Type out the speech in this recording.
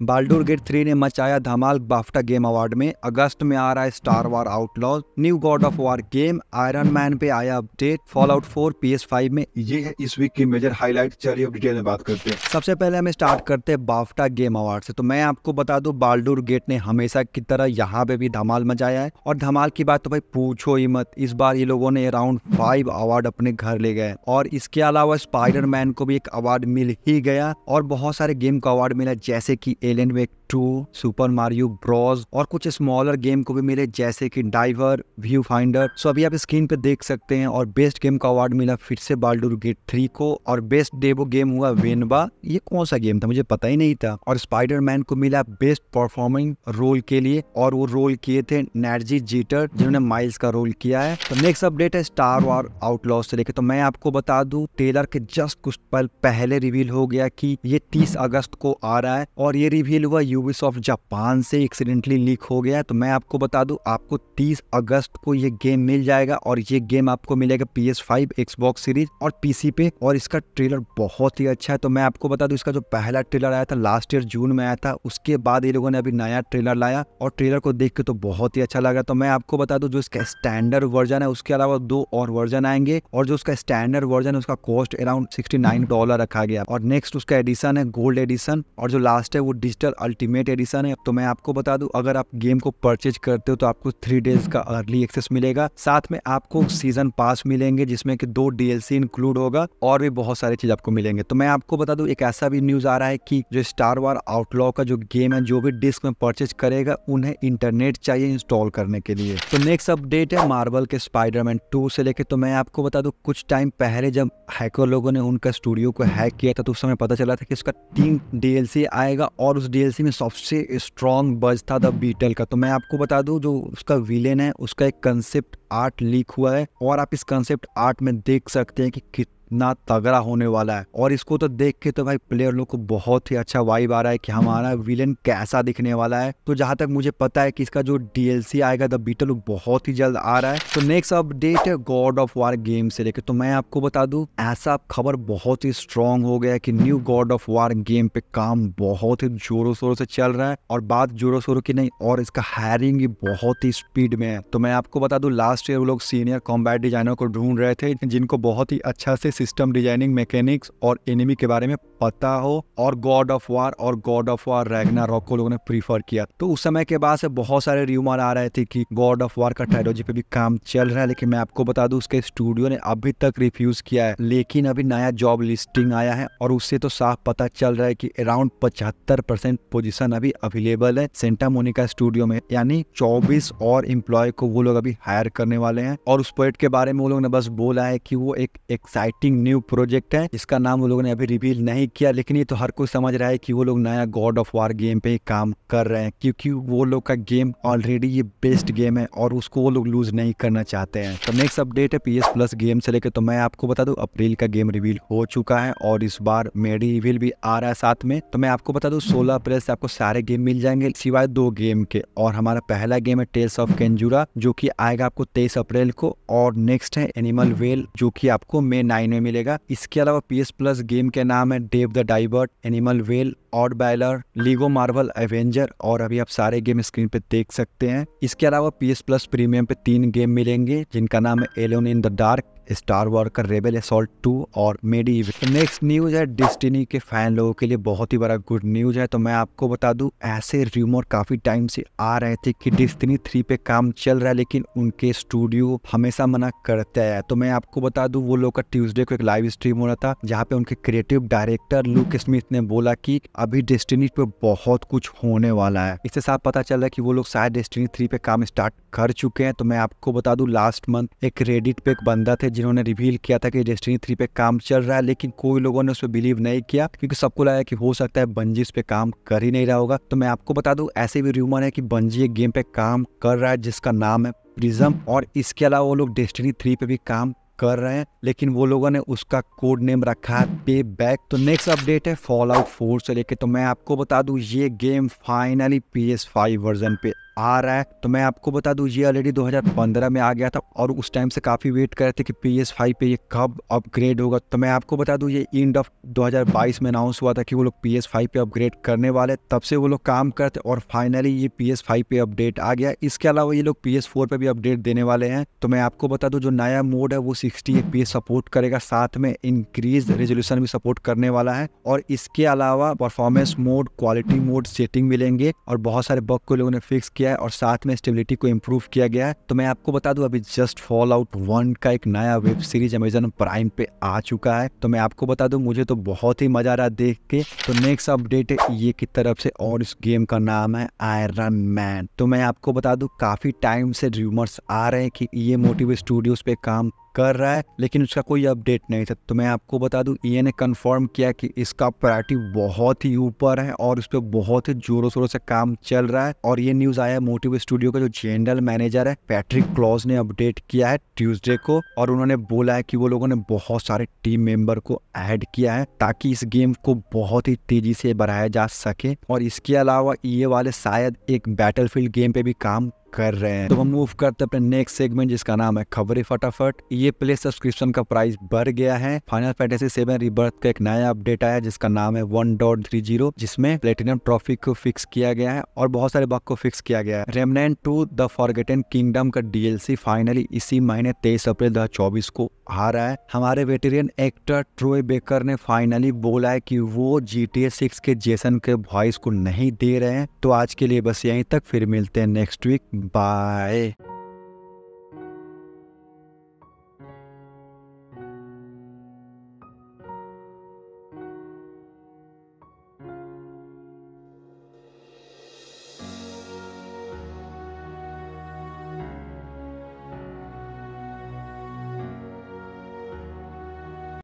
Baldur's get three ने मचाया धमाल BAFTA game award में। अगस्त में आ रहा है Star War Outlaw new God of War game Iron Man पे आया update. Fallout four P S five में। ये है इस वीक की मेजर हाईलाइट चलिए डिटेल में बात करते हैं। सबसे पहले हम स्टार्ट करते हैं बाफ्टा गेम अवार्ड से। तो मैं आपको बता दूँ बाल्डोर गेट ने हमेशा की तरह यहाँ पे भी धमाल मचाया है। और धमाल की बात तो भाई पूछो ही मत। इस बार ये लोगों ने अराउंड फाइव अवार्ड अपने घर ले गए। और इसके अलावा स्पाइडर मैन को भी एक अवार्ड मिल ही गया। और बहुत सारे गेम को अवार्ड मिला जैसे की Alan Wake two Super Mario Bros और कुछ स्मॉलर गेम को भी मिले, जैसे कि डाइवर व्यू फाइंडर सो अभी आप स्क्रीन पे देख सकते हैं और बेस्ट गेम का अवार्ड मिला फिर से बाल्डूर गेट थ्री को और बेस्ट डेबो गेम हुआ वेनबा ये कौन सा गेम था? मुझे पता ही नहीं था। और स्पाइडर मैन को मिला बेस्ट परफॉर्मिंग रोल के लिए और वो रोल किए थे नैरजी जीटर जिन्होंने माइल्स का रोल किया है। तो नेक्स्ट अपडेट है स्टार वार आउटलॉस से लेके तो मैं आपको बता दू टेलर के जस्ट कुछ पल पहले रिवील हो गया की ये 30 अगस्त को आ रहा है और ये रिवील हुआ यूबीसॉफ्ट जापान से एक्सीडेंटली लीक हो गया है तो मैं आपको बता दूँ आपको 30 अगस्त को ये गेम मिल जाएगा और ये गेम आपको मिलेगा P S five Xbox series और पीसी पे और इसका ट्रेलर बहुत ही अच्छा है। तो मैं आपको बता दूँ इसका जो पहला ट्रेलर आया था लास्ट ईयर जून में आया था उसके बाद ये लोगों ने अभी नया ट्रेलर लाया और ट्रेलर को देख के तो बहुत ही अच्छा लगा। तो मैं आपको बता दूँ जो इसका स्टैंडर्ड वर्जन है उसके अलावा दो और वर्जन आएँगे और जो उसका स्टैंडर्ड वर्जन है उसका कॉस्ट अराउंड सिक्सटी डॉलर रखा गया। और नेक्स्ट उसका एडिशन है गोल्ड एडिशन और जो लास्ट है वो डिजिटल अल्टीमेट एडिशन है। तो मैं आपको बता दूँ, अगर आप गेम को परचेज करते हो तो आपको थ्री डेज़ का अर्ली एक्सेस मिलेगा। साथ में आपको सीज़न पास मिलेंगे, जिसमें कि दो डीएलसी इंक्लूड होगा, और भी बहुत सारी चीज़ आपको मिलेंगे। तो मैं आपको बता दूँ, एक ऐसा भी न्यूज़ आ रहा है कि जो स्टार वार आउटलॉ का जो गेम है, जो भी डिस्क में परचेज करेगा, उन्हें इंटरनेट चाहिए इंस्टॉल करने के लिए। तो नेक्स्ट अपडेट है मार्बल के स्पाइडरमैन टू से लेके। तो मैं आपको बता दूँ, कुछ टाइम पहले जब हैकर लोगों ने उनका स्टूडियो को हैक किया था तो उस समय पता चला था कि उसका तीन डीएलसी आएगा, और उस डीएलसी में सबसे स्ट्रॉन्ग बज था द बीटल का। तो मैं आपको बता दूँ, जो उसका विलेन है, उसका एक कंसेप्ट आर्ट लीक हुआ है, और आप इस कंसेप्ट आर्ट में देख सकते हैं कि कितना तगड़ा होने वाला है। और इसको तो देख के तो भाई प्लेयर लोग को बहुत ही अच्छा वाइब आ रहा है कि हमारा विलेन कैसा दिखने वाला है। तो जहाँ तक मुझे पता है कि इसका जो डीएलसी आएगा द बीटल बहुत ही जल्द आ रहा है। तो नेक्स्ट अपडेट है गॉड ऑफ़ वार गेम से लेके। तो मैं आपको बता दू, ऐसा खबर बहुत ही स्ट्रॉन्ग हो गया कि new God of War game पे काम बहुत ही जोरों शोरों से चल रहा है। और बात जोरों शोरों की नहीं, और इसका हायरिंग भी बहुत ही स्पीड में है। तो मैं आपको बता दू लास्ट ईयर वो लोग सीनियर कॉम्बैट डिज़ाइनर को ढूंढ रहे थे, जिनको बहुत ही अच्छा से सिस्टम डिज़ाइनिंग मैकेनिक्स और एनिमी के बारे में पता हो और गॉड ऑफ़ वार और God of War Ragnarok को लोगों ने प्रीफर किया। तो उस समय के बाद से बहुत सारे र्यूमर आ रहे थे कि गॉड ऑफ़ वार का ट्रायोलॉजी पे भी काम चल रहा है, लेकिन मैं आपको बता दूँ, उसके स्टूडियो ने अभी तक रिफ्यूज किया है। लेकिन अभी नया जॉब लिस्टिंग आया है और उससे तो साफ़ पता चल रहा है की अराउंड पचहत्तर परसेंट पोजिशन अभी अवेलेबल है सेंटा मोनिका स्टूडियो में। यानी चौबीस और एम्प्लॉय को वो लोग अभी हायर करने वाले हैं और उस प्रोजेक्ट के बारे में वो लोग ने बस बोला है कि वो एक एक्साइटिंग न्यू प्रोजेक्ट है, जिसका नाम वो लोगों ने अभी रिवील नहीं किया, लेकिन ये तो हर कोई समझ रहा है कि वो लोग नया गॉड ऑफ़ वार गेम पे काम कर रहे हैं, क्योंकि वो लोग का गेम ऑलरेडी ये बेस्ट गेम है और उसको वो लोग लूज नहीं करना चाहते हैं। तो नेक्स्ट अपडेट है PS प्लस गेम से लेकर तो मैं आपको बता दूँ अप्रैल का गेम रिवील हो चुका है और इस बार मेडी रिवील भी आ रहा है साथ में। तो मैं आपको बता दूँ, सोलह अप्रैल से आपको सारे गेम मिल जाएँगे, सिवाय दो गेम के। और हमारा पहला गेम है टेल्स ऑफ़ केंजूरा जो की आएगा आपको तेईस अप्रैल को। और नेक्स्ट है एनिमल वेल जो की आपको मे नाइन में मिलेगा। इसके अलावा पी एस प्लस गेम के नाम है Dave the diver animal well oddballers Lego Marvel avenger और अभी आप सारे गेम स्क्रीन पे देख सकते हैं। इसके अलावा पी एस प्लस प्रीमियम पे तीन गेम मिलेंगे, जिनका नाम है Alone in the Dark Star War Rebel Assault two और मेडी नेक्स्ट न्यूज़ है डिस्टिनी के फ़ैन लोगों के लिए बहुत ही बड़ा गुड न्यूज़ है। तो मैं आपको बता दूँ, ऐसे रूमर काफ़ी टाइम से आ रहे थे कि डिस्टिनी थ्री पे काम चल रहा है, लेकिन उनके स्टूडियो हमेशा मना करते हैं। तो मैं आपको बता दूँ, वो लोग का ट्यूसडे को एक लाइव स्ट्रीम हो रहा था, जहाँ पे उनके क्रिएटिव डायरेक्टर लुक स्मिथ ने बोला कि अभी डेस्टिनी पे बहुत कुछ होने वाला है। इससे साफ़ पता चल रहा है कि वो लोग शायद डेस्टिनी थ्री पे काम स्टार्ट कर चुके हैं। तो मैं आपको बता दूँ लास्ट मंथ एक रेडिट पे एक बंदा थे जिन्होंने रिवील किया था कि डेस्टिनी थ्री पे काम चल रहा है, लेकिन कोई लोगों ने उस पर बिलीव नहीं किया, क्योंकि सबको लगा कि हो सकता है बंजी इस पे काम कर ही नहीं रहा होगा। तो मैं आपको बता दूँ, ऐसे भी रूमर है कि बंजी एक गेम पे काम कर रहा है, जिसका नाम है प्रिज्म और इसके अलावा वो लोग डेस्टिनी थ्री पे भी काम कर रहे हैं, लेकिन वो लोगों ने उसका कोड नेम रखा है पे बैक तो नेक्स्ट अपडेट है फॉल आउट फोर से लेके। तो मैं आपको बता दूँ, ये game finally P S five version पे आ रहा है तो मैं आपको बता दूँ, ये ऑलरेडी 2015 में आ गया था और उस टाइम से काफ़ी वेट कर रहे थे कि पी एस फाइव पे ये कब अपग्रेड होगा। तो मैं आपको बता दूँ, ये एंड ऑफ़ 2022 में अनाउंस हुआ था कि वो लोग पी एस फाइव पे अपग्रेड करने वाले तब से वो लोग काम करते और फाइनली ये पी एस फाइव पे अपडेट आ गया। इसके अलावा ये लोग पी एस फोर पे भी अपडेट देने वाले हैं। तो मैं आपको बता दूँ, जो नया मोड है, वो सिक्सटी एफ़ सपोर्ट करेगा। साथ में इंक्रीज रेजोल्यूशन भी सपोर्ट करने वाला है। और इसके अलावा performance mode quality mode setting मिलेंगे और बहुत सारे बग को लोगों ने फिक्स किया। है और साथ में स्टेबिलिटी को इम्प्रूव किया गया है। तो मैं आपको बता दूँ, अभी जस्ट फॉल आउट वन का एक नया वेब सीरीज़ अमेजन प्राइम पे आ चुका है। तो मैं आपको बता दूँ, मुझे तो बहुत ही मज़ा आ रहा देख के। तो नेक्स्ट अपडेट ये की तरफ़ से और इस गेम का नाम है आयरन मैन तो मैं आपको बता दू, काफ़ी टाइम से रूमर्स आ रहे हैं कि ये मोटिव स्टूडियोज पे काम कर रहा है, लेकिन उसका कोई अपडेट नहीं था। तो मैं आपको बता दूँ ये ने कंफर्म किया कि इसका प्रायोरिटी बहुत ही ऊपर है और उस पर बहुत ही जोरों शोरों से काम चल रहा है। और ये न्यूज़ आया है मोटिव स्टूडियो का जो जनरल मैनेजर है पैट्रिक क्लॉज ने अपडेट किया है ट्यूसडे को और उन्होंने बोला है कि वो लोगों ने बहुत सारे टीम मेंबर को ऐड किया है ताकि इस गेम को बहुत ही तेज़ी से बढ़ाया जा सके। और इसके अलावा ये वाले शायद एक बैटल गेम पे भी काम कर रहे हैं। तो हम मूव करते हैं अपने नेक्स्ट सेगमेंट जिसका नाम है खबरें फटाफट। ये प्ले सब्सक्रिप्शन का प्राइस बढ़ गया है। फाइनल फैंटेसी सेवन रिबर्थ का एक नया अपडेट आया जिसका नाम है वन डॉट थ्री ज़ीरो जिसमें प्लेटिनम ट्रॉफी को फिक्स किया गया है और बहुत सारे बग को फिक्स किया गया है। Remnant two the Forgotten Kingdom का डीएलसी फाइनली इसी महीने तेईस अप्रैल दो चौबीस को आ रहा है। हमारे वेटेरियन एक्टर ट्रोय बेकर ने फाइनली बोला है कि वो जी टी सिक्स के जेसन के वॉइस को नहीं दे रहे हैं। तो आज के लिए बस यहीं तक। फिर मिलते हैं नेक्स्ट वीक Bye.